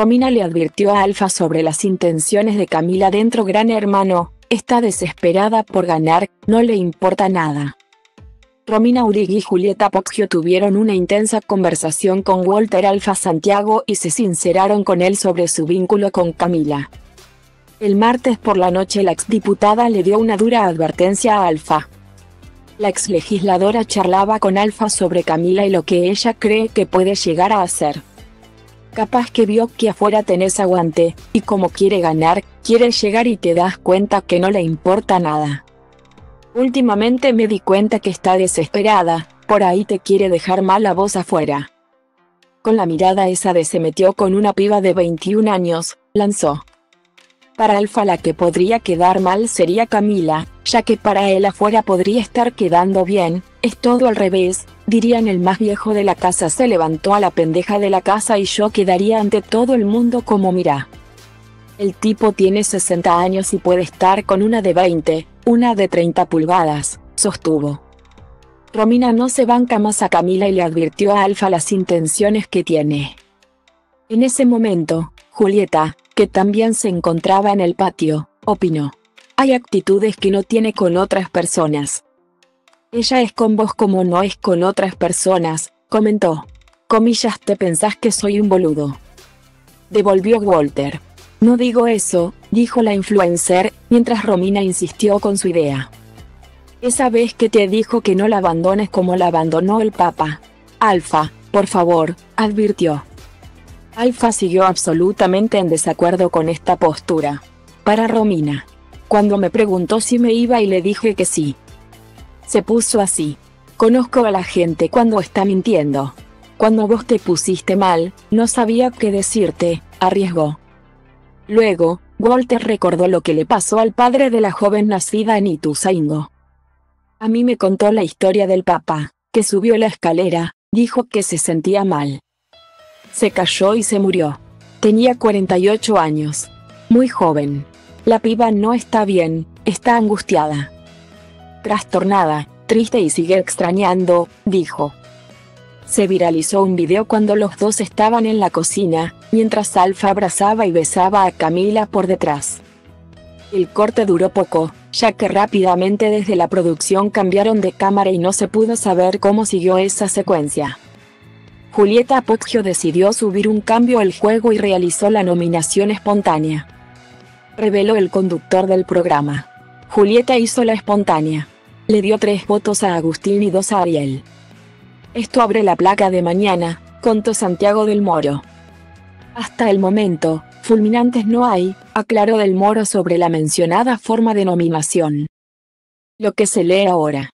Romina le advirtió a Alfa sobre las intenciones de Camila dentro Gran Hermano, está desesperada por ganar, no le importa nada. Romina Urig y Julieta Poggio tuvieron una intensa conversación con Walter Alfa Santiago y se sinceraron con él sobre su vínculo con Camila. El martes por la noche la exdiputada le dio una dura advertencia a Alfa. La exlegisladora charlaba con Alfa sobre Camila y lo que ella cree que puede llegar a hacer. Capaz que vio que afuera tenés aguante, y como quiere ganar, quiere llegar y te das cuenta que no le importa nada. Últimamente me di cuenta que está desesperada, por ahí te quiere dejar mal a vos afuera. Con la mirada esa de se metió con una piba de 21 años, lanzó. Para Alfa la que podría quedar mal sería Camila, ya que para él afuera podría estar quedando bien, es todo al revés, dirían el más viejo de la casa se levantó a la pendeja de la casa y yo quedaría ante todo el mundo como mira. El tipo tiene 60 años y puede estar con una de 20, una de 30 pulgadas, sostuvo. Romina no se banca más a Camila y le advirtió a Alfa las intenciones que tiene. En ese momento, Julieta, que también se encontraba en el patio, opinó. Hay actitudes que no tiene con otras personas. Ella es con vos como no es con otras personas, comentó. Comillas, te pensás que soy un boludo. Devolvió Walter. No digo eso, dijo la influencer, mientras Romina insistió con su idea. Esa vez que te dijo que no la abandones como la abandonó el Papa. Alfa, por favor, advirtió. Alfa siguió absolutamente en desacuerdo con esta postura. Para Romina. Cuando me preguntó si me iba y le dije que sí. Se puso así. Conozco a la gente cuando está mintiendo. Cuando vos te pusiste mal, no sabía qué decirte, arriesgó. Luego, Walter recordó lo que le pasó al padre de la joven nacida en Ituzaingo. A mí me contó la historia del papá, que subió la escalera, dijo que se sentía mal. Se cayó y se murió. Tenía 48 años. Muy joven. La piba no está bien, está angustiada. Trastornada, triste y sigue extrañando, dijo. Se viralizó un video cuando los dos estaban en la cocina, mientras Alfa abrazaba y besaba a Camila por detrás. El corte duró poco, ya que rápidamente desde la producción cambiaron de cámara y no se pudo saber cómo siguió esa secuencia. Julieta Poggio decidió subir un cambio al juego y realizó la nominación espontánea. Reveló el conductor del programa. Julieta hizo la espontánea. Le dio tres votos a Agustín y dos a Ariel. Esto abre la placa de mañana, contó Santiago del Moro. Hasta el momento, fulminantes no hay, aclaró del Moro sobre la mencionada forma de nominación. Lo que se lee ahora.